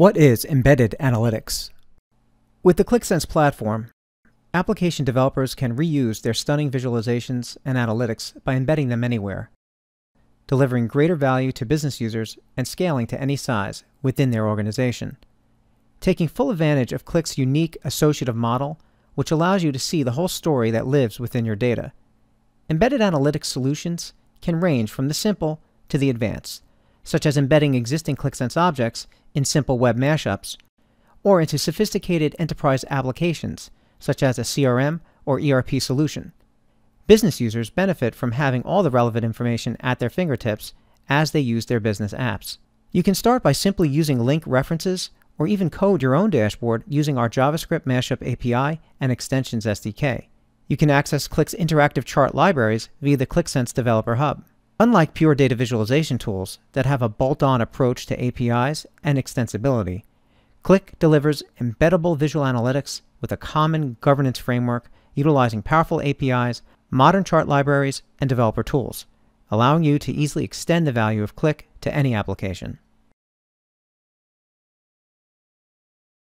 What is embedded analytics? With the Qlik Sense platform, application developers can reuse their stunning visualizations and analytics by embedding them anywhere, delivering greater value to business users and scaling to any size within their organization. Taking full advantage of Qlik's unique associative model, which allows you to see the whole story that lives within your data. Embedded analytics solutions can range from the simple to the advanced, such as embedding existing Qlik Sense objects in simple web mashups, or into sophisticated enterprise applications, such as a CRM or ERP solution. Business users benefit from having all the relevant information at their fingertips as they use their business apps. You can start by simply using link references or even code your own dashboard using our JavaScript Mashup API and Extensions SDK. You can access Qlik's interactive chart libraries via the Qlik Sense Developer Hub. Unlike pure data visualization tools that have a bolt-on approach to APIs and extensibility, Qlik delivers embeddable visual analytics with a common governance framework utilizing powerful APIs, modern chart libraries, and developer tools, allowing you to easily extend the value of Qlik to any application.